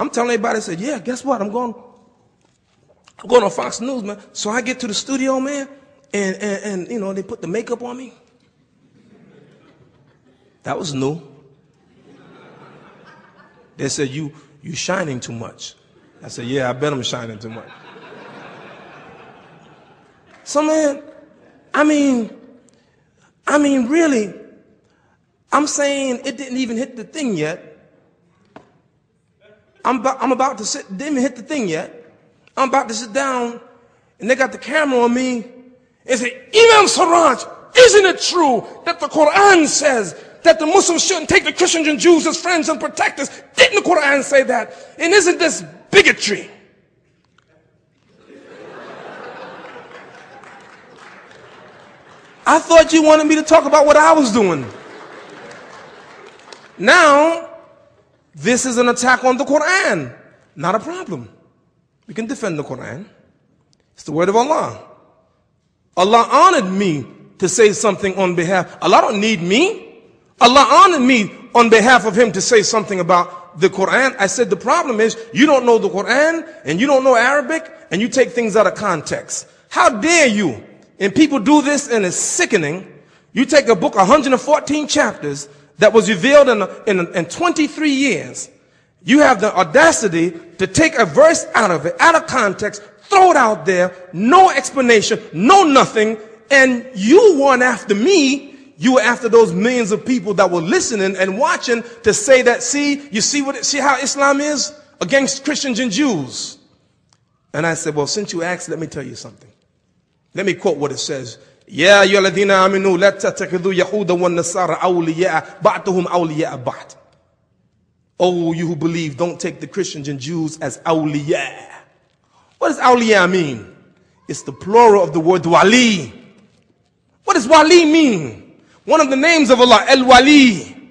I'm telling everybody, I said, yeah, guess what? I'm going, I'm going on Fox News, man. So I get to the studio, man, and, and, and you know, they put the makeup on me. That was new. They said, you, you shining too much. I said, yeah, I bet I'm shining too much. So man, I mean, I mean, really, I'm saying it didn't even hit the thing yet. I'm about, I'm about to sit, didn't even hit the thing yet. I'm about to sit down and they got the camera on me and say, Imam Siraj, isn't it true that the Quran says that the Muslims shouldn't take the Christians and Jews as friends and protectors? Didn't the Quran say that? And isn't this bigotry? I thought you wanted me to talk about what I was doing. Now, this is an attack on the Quran. Not a problem. We can defend the Quran. It's the word of Allah. Allah honored me to say something on behalf. Allah don't need me. Allah honored me on behalf of him to say something about the Quran. I said the problem is you don't know the Quran and you don't know Arabic and you take things out of context. How dare you? And people do this and it's sickening. You take a book, 114 chapters, that was revealed in, in, in 23 years, you have the audacity to take a verse out of it, out of context, throw it out there, no explanation, no nothing, and you weren't after me, you were after those millions of people that were listening and watching to say that, see, you see what, see how Islam is against Christians and Jews. And I said, well, since you asked, let me tell you something. Let me quote what it says يا أيها الذين آمنوا لا تتخذوا يهودا والنصارى أولياء بعضهم أولياء بعض Oh, you who believe, don't take the Christians and Jews as awliya. What does awliya mean? It's the plural of the word wali. What does wali mean? One of the names of Allah, El-Wali.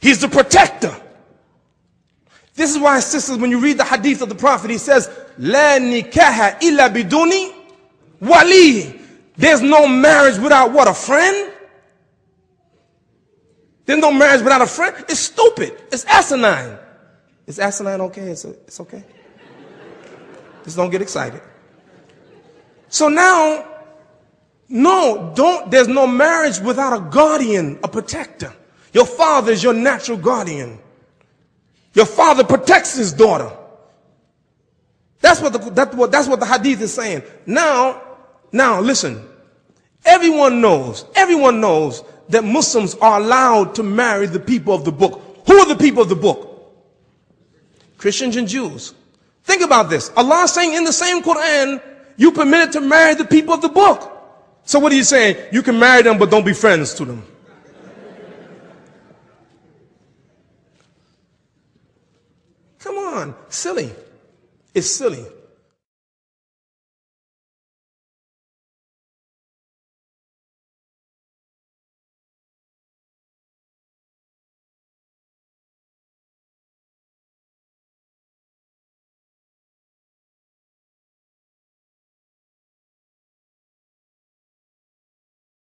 He's the protector. This is why, sisters, when you read the hadith of the Prophet, he says, La nikaha illa biduni wali. There's no marriage without what? A friend? There's no marriage without a friend? It's stupid. It's asinine. Is asinine okay? It's, it's okay. Just don't get excited. So now, no, don't, there's no marriage without a guardian, a protector. Your father is your natural guardian. Your father protects his daughter. That's what the, that's what, that's what the hadith is saying. Now, now, listen. Everyone knows, everyone knows that Muslims are allowed to marry the people of the book. Who are the people of the book? Christians and Jews. Think about this. Allah saying in the same Quran, you permitted to marry the people of the book. So what are you saying? You can marry them, but don't be friends to them. Come on, silly. It's silly.